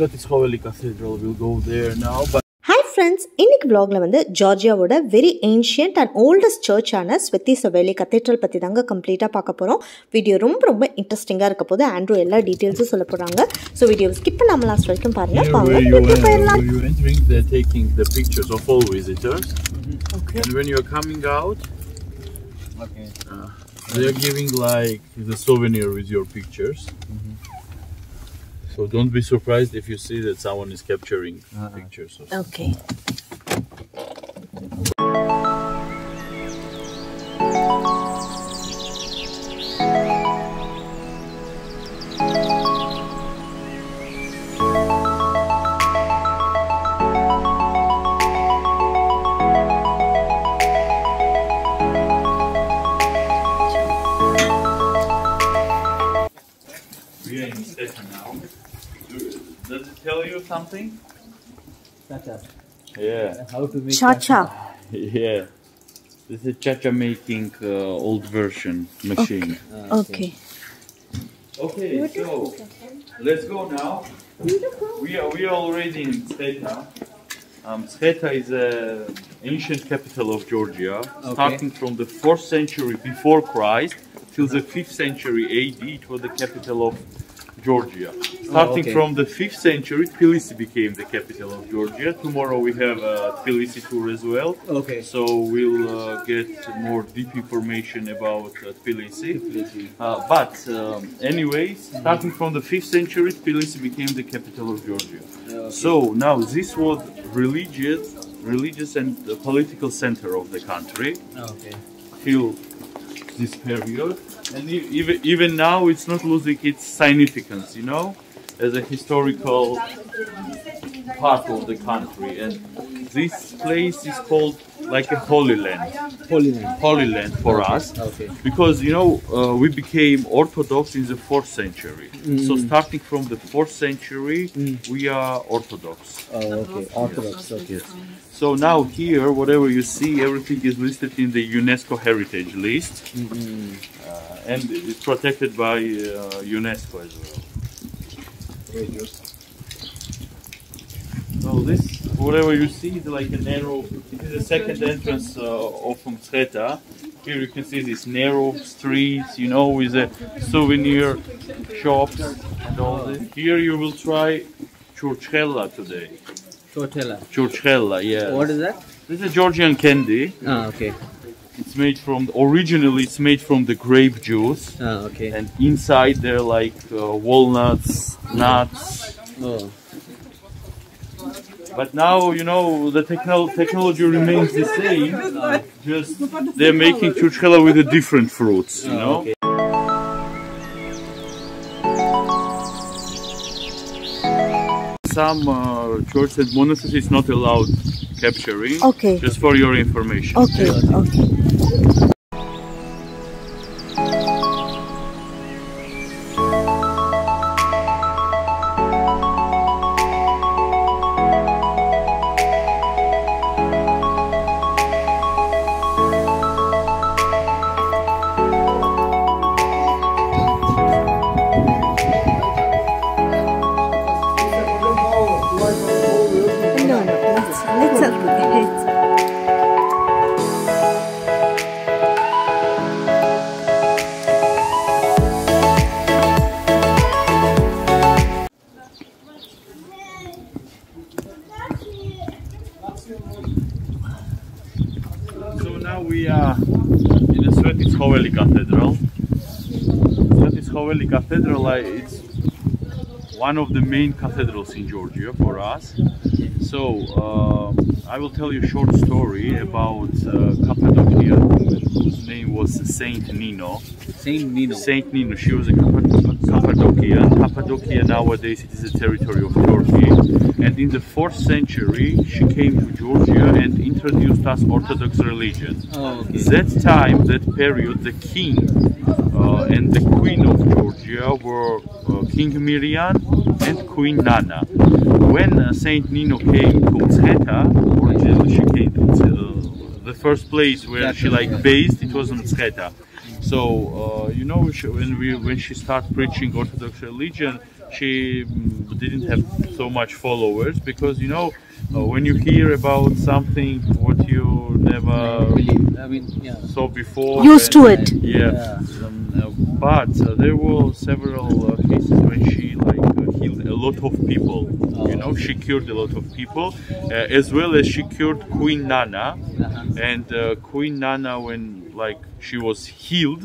சத்யஸ்கோவலி cathedral will go தேர் நவ but hi friends இன்னைக்கு வ்ளாகில் வந்து ஜார்ஜியாவோட வெரி ஏன்ஷியன்ட் அண்ட் ஓல்டஸ்ட் சர்ச்சான ஸ்வெத்தி சவேலி கத்தீட்ரல் பற்றி தாங்க கம்ப்ளீட்டாக பார்க்க போகிறோம் வீடியோ ரொம்ப ரொம்ப இன்ட்ரெஸ்டிங்காக இருக்க போது ஆண்ட்ரூ எல்லா டீட்டெயில்ஸும் சொல்ல போகிறாங்க ஸோ வீடியோ ஸ்கிப் பண்ணாமல் லாஸ்ட் வரைக்கும் பாருங்கள் பாருங்க. Mm-hmm. Okay. Uh, they're giving like the souvenir with your pictures. Mm -hmm. So don't be surprised if you see that someone is capturing Uh-uh. pictures. Of something? Chacha. Yeah. How to make chacha? Yeah. This is chacha making uh, old version machine. Okay. Okay. okay. So let's go now. We are we are already in Sveta. Um, Sveta is an ancient capital of Georgia, okay. starting from the fourth century before Christ till the fifth century AD. It was the capital of Georgia. Starting okay. from the fifth century, Tbilisi became the capital of Georgia. Tomorrow we have a Tbilisi tour as well. Okay. So we'll uh, get more deep information about uh, Tbilisi. Uh, but um, anyways, starting from the 5th century, Tbilisi became the capital of Georgia. So now this was religious, religious and uh, political center of the country Okay. till this period. And even even now, it's not losing its significance, you know, as a historical part of the country. And this place is called like a holy land. Holy name. Holy land for us Okay. because you know uh, we became Orthodox in the fourth century. So starting from the fourth century, we are Orthodox. Oh, okay. Orthodox. Okay. So now here, whatever you see, everything is listed in the UNESCO heritage list, uh, and it's protected by uh, UNESCO as well. So this, whatever you see, is like a narrow. It is the second entrance uh, of Mtskheta. Here you can see these narrow streets, you know, with the souvenir shops and all this. Here you will try churchkhela today. Tortella. Churchkhela, yeah. What is that? This is Georgian candy. Ah, okay. It's made from originally it's made from the grape juice, Ah, okay. and inside there are like uh, walnuts, nuts. Oh. But now, you know, the techno technology remains the same, just they're making churchkhela with the different fruits, you know? Okay. Some uh, churches and monasteries is not allowed capturing, okay. just for your information. Okay, okay. So now we are in the Svetitskhoveli Cathedral. Svetitskhoveli Cathedral, uh, it's one of the main cathedrals in Georgia for us. So uh, I will tell you a short story about uh, Cappadocia, whose name was Saint Nino. Saint Nino. Saint Nino, she was a Cappad- Cappadocian. Cappadocia nowadays it is a territory of Turkey. And in the 4th century, she came to Georgia and introduced us Orthodox religion. Oh, okay. That time, that period, the king uh, and the queen of Georgia were uh, King Mirian and Queen Nana. When uh, Saint Nino came to originally she came to uh, the first place where she like based, it was Mtskheta. So uh, you know, she, when we when she started preaching Orthodox religion, she mm, didn't have so much followers because you know when you hear about something what you never believe. I mean, yeah. saw before Used to it. yeah, Yeah. Um, uh, but uh, there were several uh, cases when she like uh, healed a lot of people you know she cured a lot of people uh, as well as she cured queen nana Uh-huh. and uh, queen nana when like she was healed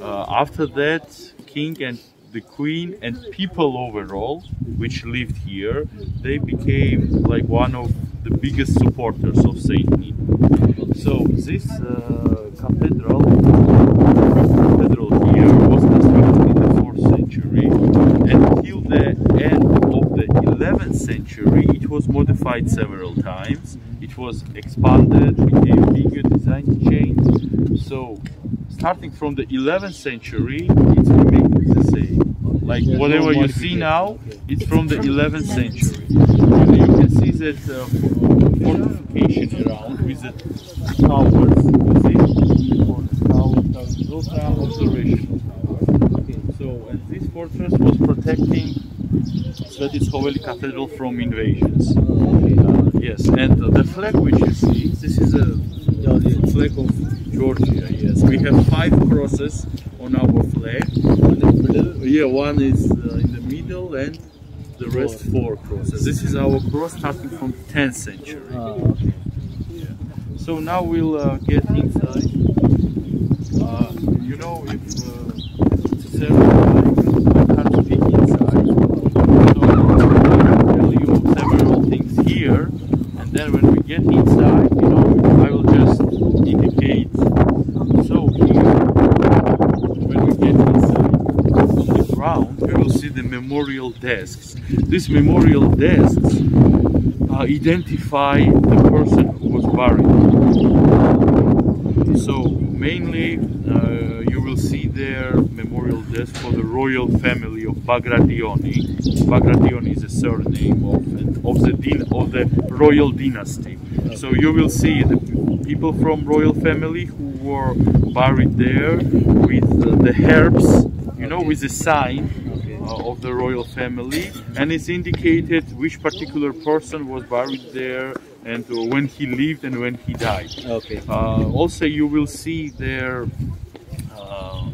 uh, after that king and the queen and people overall which lived here they became like one of the biggest supporters of saint nina so this uh, cathedral cathedral here was constructed in the 4th century and until the end of the 11th century it was modified several times. It was expanded became bigger design changed. So starting from the 11th century it's like whatever you see now Okay. it's from the 11th century. You can see that uh, fortification around with the towers. You see for towers, observation so and this fortress was protecting Svetitskhoveli Cathedral from invasions. Uh, yes and uh, the flag which you see this is a Georgia. flag of Georgia yes we have five crosses on our flag One in the middle. yeah, one is uh, in the middle and the rest four crosses. This is our cross starting from 10th century. Ah, okay. So now we'll uh, get inside. Uh, you know, if uh, it's several times, I can't speak inside. So I'll tell you several things here, and then when we get inside, you know, I will just indicate. So here, when we get inside, on the ground, we will see the memorial desks. These memorial desks uh, identify the person who was buried. So mainly uh, you will see there memorial desk for the royal family of Bagrationi. Bagrationi is a surname of, of the of the royal dynasty. So you will see the people from royal family who were buried there with the herbs, you know, with the sign of the royal family and it's indicated which particular person was buried there and uh, when he lived and when he died. Okay. Uh, also you will see there uh, uh,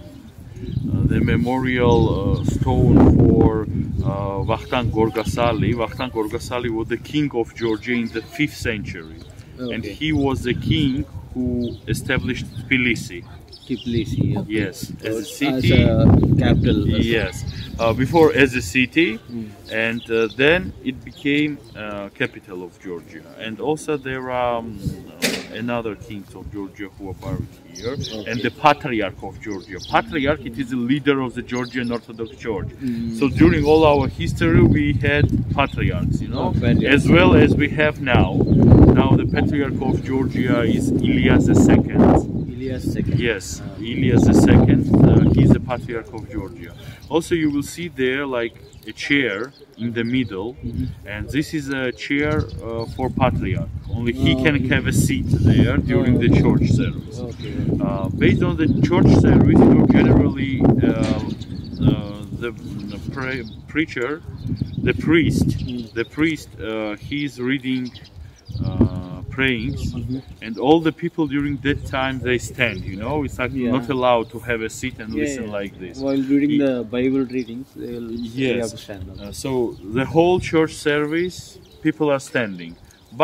the memorial uh, stone for uh, Gorgasali. Vakhtang Gorgasali was the king of Georgia in the 5th century and he was the king who established Tbilisi. Tbilisi. Okay. Yes, as a As a capital. Yes, uh, before as a city, Mm. and uh, then it became uh, capital of Georgia. And also there are um, uh, another kings of Georgia who are buried here, and the Patriarch of Georgia. Patriarch, it is the leader of the Georgian Orthodox Church. Mm. So during all our history, we had patriarchs, you know, Oh, as well as we have now. Now the Patriarch of Georgia is Elias II. Elias second. Yes, Elias II. Uh, he's the Patriarch of Georgia. Also, you will see there like a chair in the middle, Mhm. and this is a chair uh, for Patriarch. Only he Oh, can have a seat there during the church service. Okay. Uh, based on the church service, you generally uh, uh, the, the pre- preacher, the priest, Mm. the priest, uh, he's reading prayings, Mhm. and all the people during that time they stand. You know, it's like Yeah. not allowed to have a seat and Yeah, listen yeah. like this. While reading Ye- the Bible readings, they will Yes. have to stand up. Uh, so the whole church service, people are standing.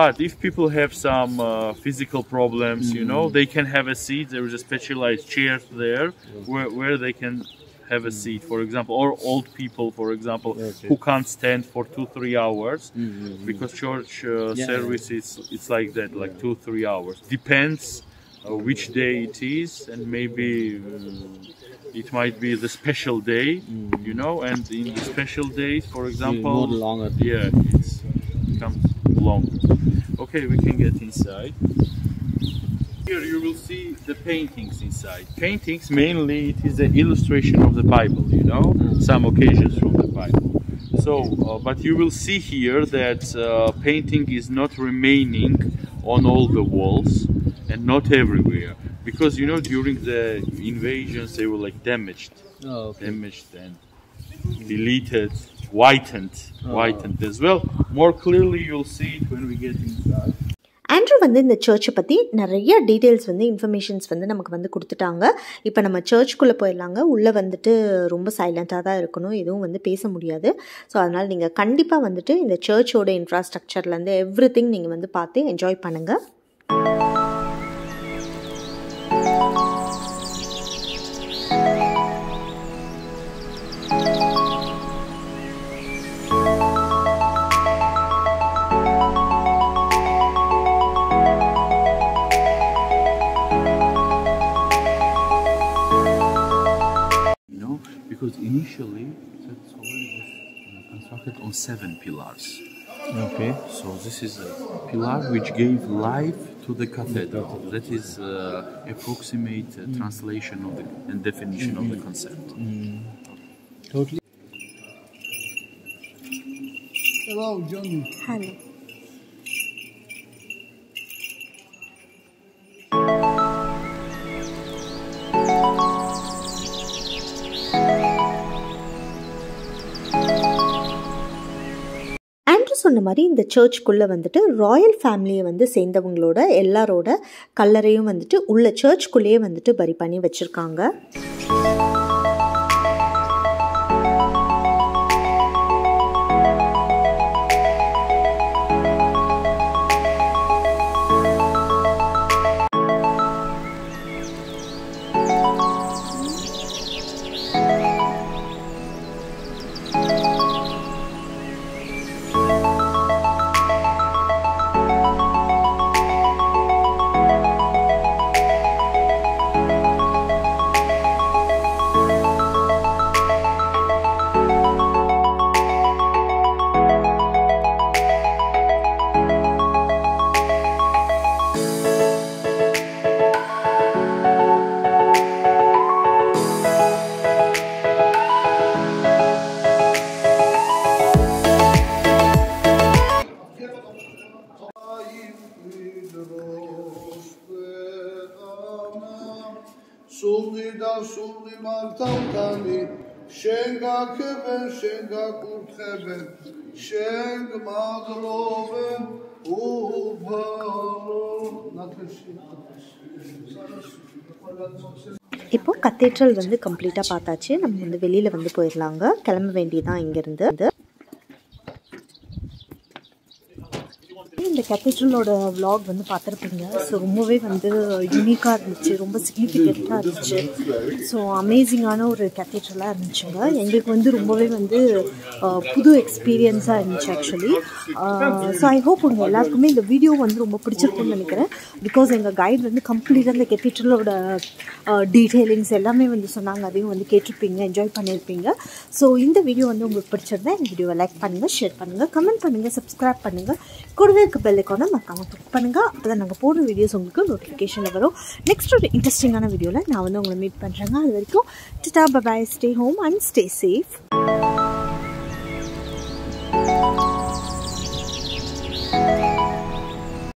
But if people have some uh, physical problems, you know, Mm. they can have a seat. There is a specialized chair there where, where they can have a seat, for example, or old people, for example, Okay. who can't stand for two, three hours. Mhm. Because church uh, Yeah. service is it's like that, like two, three hours. Depends uh, which day it is, and maybe uh, it might be the special day, Mm. you know. And in the special days, for example, longer. yeah, it's becomes longer. Okay, we can get inside. Here you will see the paintings inside. Paintings mainly it is an illustration of the Bible, you know, Mm. some occasions from the Bible. So, uh, but you will see here that uh, painting is not remaining on all the walls and not everywhere because you know during the invasions they were like damaged, Oh, okay. damaged and deleted. whitened, whitened as well. More clearly, you'll see it when we get inside. Andrew வந்து இந்த சர்ச்சை பற்றி நிறைய details வந்து informations வந்து நமக்கு வந்து கொடுத்துட்டாங்க. இப்போ நம்ம சர்ச்சுக்குள்ளே போயிடலாங்க. உள்ளே வந்துட்டு ரொம்ப சைலண்ட்டாக தான் இருக்கணும். எதுவும் வந்து பேச முடியாது. ஸோ அதனால் நீங்கள் கண்டிப்பாக வந்துட்டு இந்த சர்ச்சோட இன்ஃப்ராஸ்ட்ரக்சர்லேருந்து எவ்ரி திங் நீங்கள் வந்து பார்த்து என்ஜாய் பண்ணுங்கள் initially that Sawali was constructed on seven pillars. Okay. So this is a pillar which gave life to the cathedral. That is uh, approximate uh, translation of the and definition of the concept. Totally. Hello, Johnny. Hello சொன்ன மாதிரி இந்த சர்ச்சுக்குள்ளே வந்துட்டு Royal ஃபேமிலியை வந்து சேர்ந்தவங்களோட எல்லாரோட கல்லறையும் வந்துட்டு உள்ள சர்ச்சுக்குள்ளேயே வந்துட்டு பரி பண்ணி வச்சுருக்காங்க. სულდი და სულდი მართავთანი შენ გაქებენ შენ გაკურთხებენ შენ გმადლობენ இப்போ கத்தேட்ரல் வந்து கம்ப்ளீட்டாக பார்த்தாச்சு. நம்ம வந்து வெளியில் வந்து போயிடலாங்க கிளம்ப வேண்டியதான் இங்கேருந்து இந்த கத்தீட்ரலோட vlog வந்து பார்த்துருப்பீங்க. ஸோ ரொம்பவே வந்து யூனிக்காக இருந்துச்சு. ரொம்ப சிக்னிஃபிகண்ட்டாக இருந்துச்சு. ஸோ அமேசிங்கான ஒரு கத்தீட்ரலாக இருந்துச்சுங்க. எங்களுக்கு வந்து ரொம்பவே வந்து புது எக்ஸ்பீரியன்ஸாக இருந்துச்சு ஆக்சுவலி ஸோ ஐ ஹோப் உங்கள் எல்லாருக்குமே இந்த வீடியோ வந்து ரொம்ப பிடிச்சிருக்கும்னு நினைக்கிறேன். பிகாஸ் எங்கள் கைட் வந்து கம்ப்ளீட்டாக இந்த கெத்தீட்ரலோட டீட்டெயிலிங்ஸ் எல்லாமே வந்து சொன்னாங்க. அதையும் வந்து கேட்டிருப்பீங்க என்ஜாய் பண்ணியிருப்பீங்க. ஸோ இந்த வீடியோ வந்து உங்களுக்கு பிடிச்சிருந்தா இந்த வீடியோவை லைக் பண்ணுங்கள் ஷேர் பண்ணுங்கள் கமெண்ட் பண்ணுங்கள் சப்ஸ்கிரைப் பண்ணுங்கள் கூடவே இருக்க பெல் ஐக்கானை மறக்காமல் கிளிக் பண்ணுங்கள் அப்போ தான் நாங்கள் போடுற வீடியோஸ் உங்களுக்கு நோட்டிஃபிகேஷனில் வரும். நெக்ஸ்ட் ஒரு இன்ட்ரெஸ்டிங்கான வீடியோவில் நான் வந்து உங்களை மீட் பண்ணுறேங்க அது வரைக்கும் tata bye bye stay home and stay safe